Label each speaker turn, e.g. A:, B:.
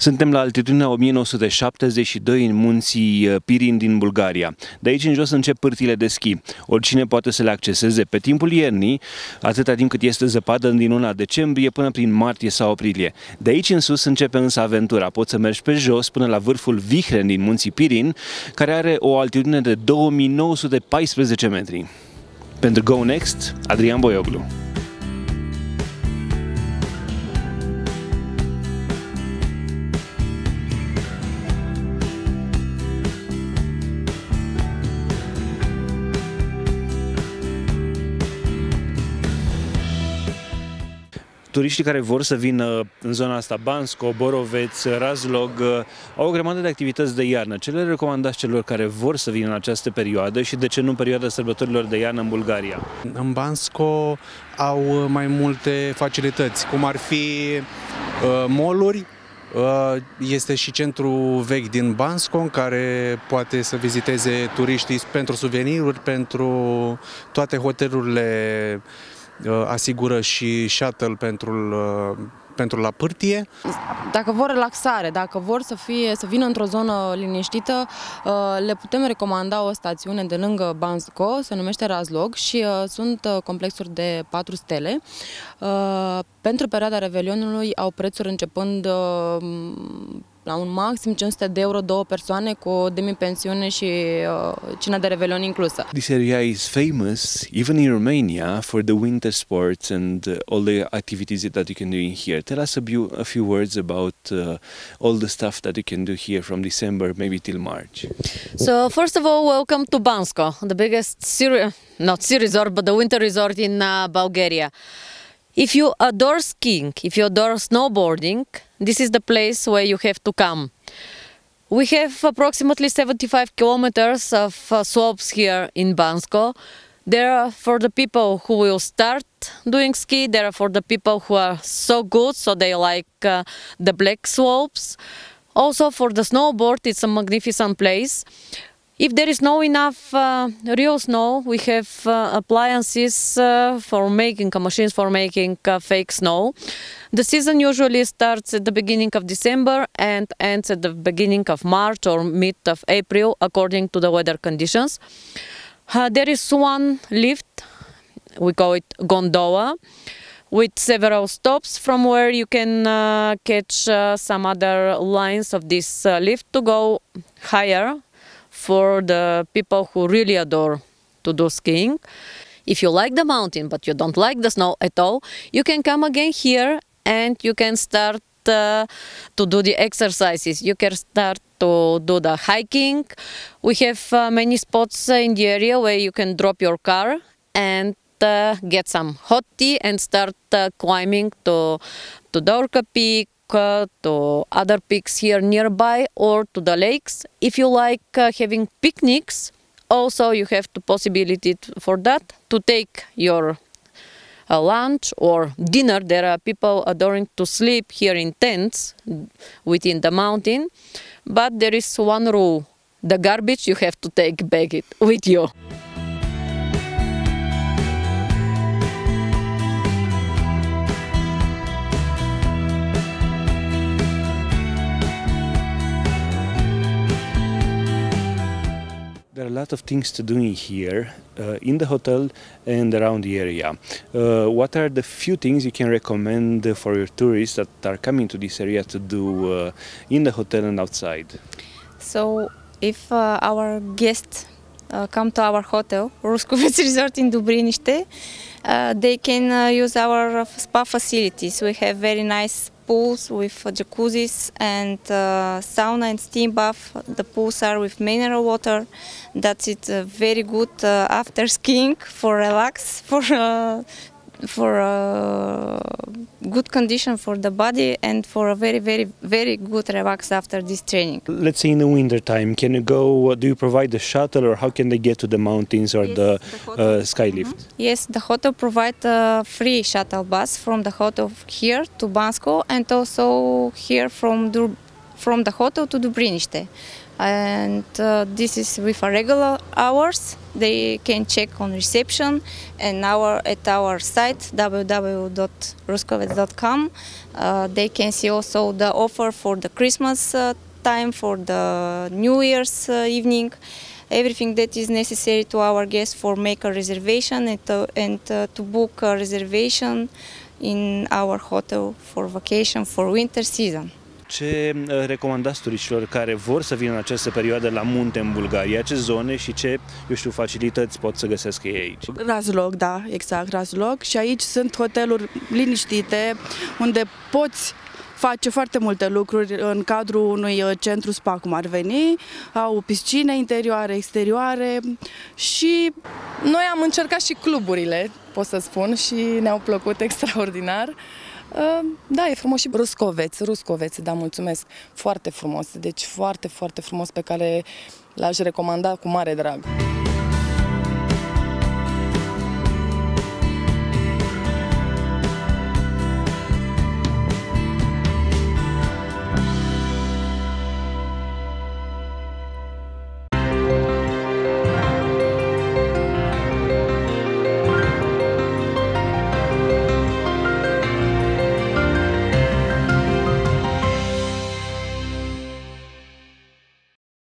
A: Suntem la altitudinea 1972 în munții uh, Pirin din Bulgaria. De aici în jos încep pârtile de schi. Oricine poate să le acceseze pe timpul iernii, atâta timp cât este zăpadă din luna decembrie până prin martie sau aprilie. De aici în sus începe însă aventura. Poți să mergi pe jos până la vârful Vihren din munții Pirin, care are o altitudine de 2914 metri. Pentru Go Next, Adrian Boioglu. Turiștii care vor să vină în zona asta, Bansko, Boroveț, Razlog, au o grămadă de activități de iarnă. Ce le recomandați celor care vor să vină în această perioadă și de ce nu în perioada sărbătorilor de iarnă în Bulgaria?
B: În Bansko au mai multe facilități, cum ar fi uh, moluri, uh, este și centru vechi din Bansko, în care poate să viziteze turiștii pentru suveniruri, pentru toate hotelurile Uh, asigură și shuttle pentru uh, pentru la pârtie.
C: Dacă vor relaxare, dacă vor să, fie, să vină într-o zonă liniștită, uh, le putem recomanda o stațiune de lângă Bansko, se numește Razlog și sunt complexuri de 4 stele. Pentru perioada Revelionului au prețuri începând la un maxim 500 de euro două persoane cu o demi-pensiune și uh, cina de revelion inclusă.
A: This area is famous, even in Romania, for the winter sports and uh, all the activities that you can do in here. Tell us a, few, a few words about uh, all the stuff that you can do here from December maybe till March.
D: So first of all, welcome to Bansko, the biggest, not ski resort, but the winter resort in uh, Bulgaria. If you adore skiing, if you adore snowboarding, this is the place where you have to come. We have approximately 75 kilometers of uh, slopes here in Bansko. There are for the people who will start doing ski, there are for the people who are so good, so they like uh, the black slopes. Also for the snowboard, it's a magnificent place. If there is no enough uh, real snow, we have uh, appliances uh, for making uh, machines for making uh, fake snow. The season usually starts at the beginning of December and ends at the beginning of March or mid of April, according to the weather conditions. Uh, there is one lift, we call it gondola, with several stops from where you can catch some other lines of this lift to go higher for the people who really adore to do skiing. If you like the mountain but you don't like the snow at all, you can come again here and you can start uh, to do the exercises. You can start to do the hiking. We have uh, many spots in the area where you can drop your car and uh, get some hot tea and start uh, climbing to Todorka Peak to other peaks here nearby or to the lakes. If you like uh, having picnics, also you have the possibility for that to take your uh, lunch or dinner. There are people adoring to sleep here in tents within the mountain, but there is one rule: the garbage you have to take back it with you.
A: A lot of things to do in here, uh, in the hotel and around the area. Uh, what are the few things you can recommend for your tourists that are coming to this area to do uh, in the hotel and outside?
E: So, if uh, our guests uh, come to our hotel, Ruskovets Resort in Dubriniște, uh, they can use our spa facilities. We have very nice pools with jacuzzis and uh, sauna and steam bath. The pools are with mineral water. That's it uh, very good uh, after skiing for relax, for uh, for a good condition for the body and for a very very very good relax after this training.
A: Let's say in the winter time can you go do you provide the shuttle or how can they get to the mountains or yes, the, the uh, sky lift mm
E: -hmm. yes the hotel provide a free shuttle bus from the hotel here to Bansko and also here from Dur from the hotel to Dubriniște and uh, this is with regular hours. They can check on reception and our at our site www.ruskovets.com. Uh, they can see also the offer for the Christmas uh, time, for the New Year's uh, evening everything that is necessary to our guests for make a reservation and, and uh, to book a reservation in our hotel for vacation for winter season.
A: Ce uh, recomandați turiștilor care vor să vină în această perioadă la munte în Bulgaria? Ce zone și ce, eu știu, facilități pot să găsească ei aici?
F: Razlog, da, exact, Razlog. Și aici sunt hoteluri liniștite, unde poți face foarte multe lucruri în cadrul unui uh, centru spa, cum ar veni. Au piscine interioare, exterioare și...
G: Noi am încercat și cluburile, pot să spun, și ne-au plăcut extraordinar. Uh, da, e frumos și Ruscoveț, Ruscoveț, da, mulțumesc, foarte frumos, deci foarte, foarte frumos pe care l-aș recomanda cu mare drag.